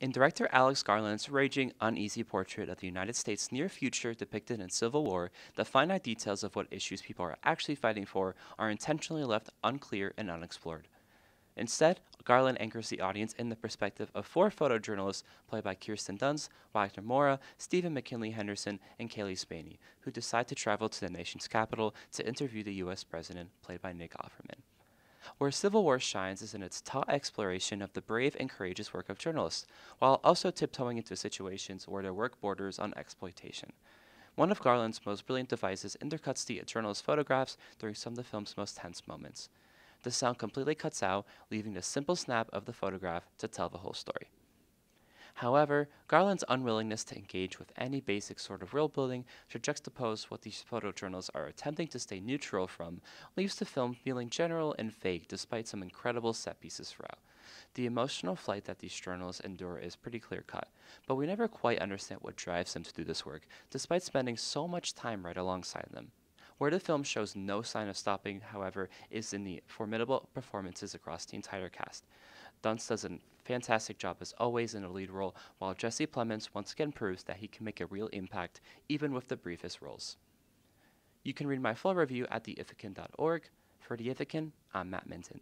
In director Alex Garland's raging, uneasy portrait of the United States' near future depicted in Civil War, the finite details of what issues people are actually fighting for are intentionally left unclear and unexplored. Instead, Garland anchors the audience in the perspective of four photojournalists played by Kirsten Dunst, Wagner Moura, Stephen McKinley Henderson, and Cailee Spaeny, who decide to travel to the nation's capital to interview the U.S. president, played by Nick Offerman. Where Civil War shines is in its taut exploration of the brave and courageous work of journalists, while also tiptoeing into situations where their work borders on exploitation. One of Garland's most brilliant devices intercuts the journalist's photographs during some of the film's most tense moments. The sound completely cuts out, leaving the simple snap of the photograph to tell the whole story. However, Garland's unwillingness to engage with any basic sort of world building to juxtapose what these photojournals are attempting to stay neutral from leaves the film feeling general and vague despite some incredible set pieces throughout. The emotional flight that these journalists endure is pretty clear cut, but we never quite understand what drives them to do this work, despite spending so much time right alongside them. Where the film shows no sign of stopping, however, is in the formidable performances across the entire cast. Dunst does a fantastic job as always in a lead role, while Jesse Plemons once again proves that he can make a real impact even with the briefest roles. You can read my full review at theithacan.org. For The Ithacan, I'm Matt Minton.